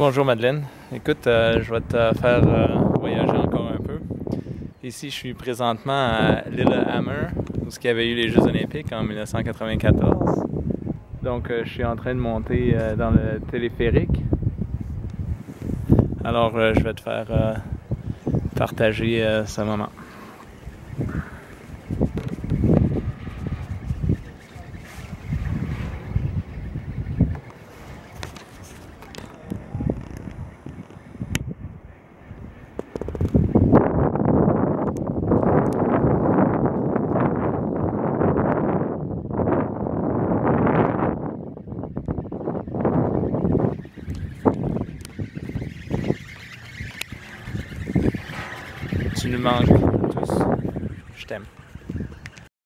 Bonjour Madeleine. Écoute, euh, je vais te faire euh, voyager encore un peu. Ici, je suis présentement à Lillehammer, où il y avait eu les Jeux olympiques en 1994. Donc, euh, je suis en train de monter dans le téléphérique. Alors, je vais te faire partager ce moment. Tu nous manques tous. Je t'aime.